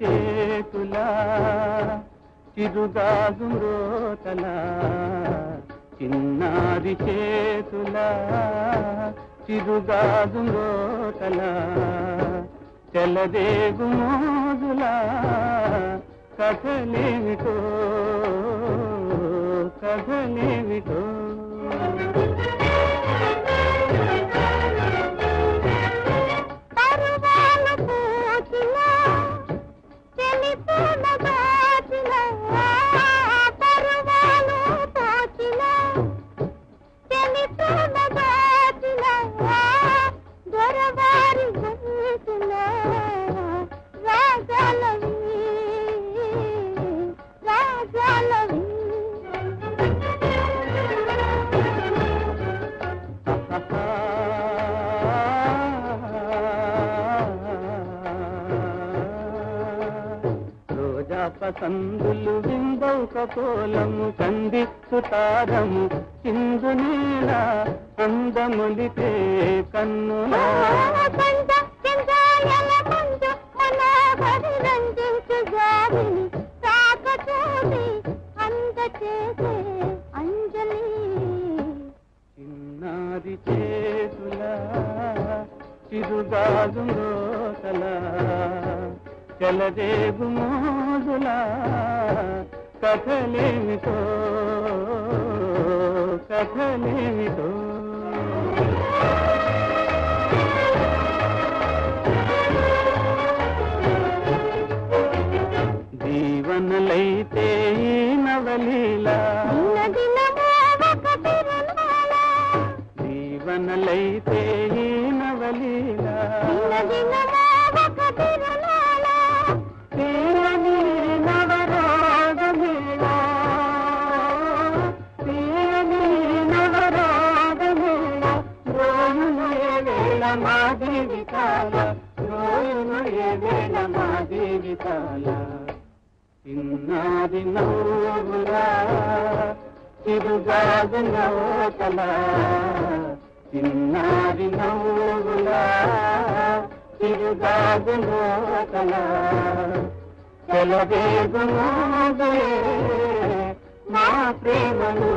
చేతులా చిరుగాజు రోతలా చిన్నారి చేతులా చిరుగాజు రోతలా చెలదేగు మోజులా కథలేమిటో కథలేమిటో. పంట మనోహరి రంజించు జాబిని. తాక చూసి అంద చేసే అంజలి. చిన్నారి చేతులా చిరుగాజు రోతలా చెలదేగు మోజులా కథలేమిటో. దీవనలైతే ఈ నవలీలా ఈ నవలీలా వేళ మా జీవితాల రోయును ఏ వేళ మా జీవితాల చిన్నాది నవ్వులా తిరుగాదు నవ్వుతలా ఇన్నాది నవ్వులా తిరుగాదు నవ్వుతలా తెలవేగు మా ప్రేమను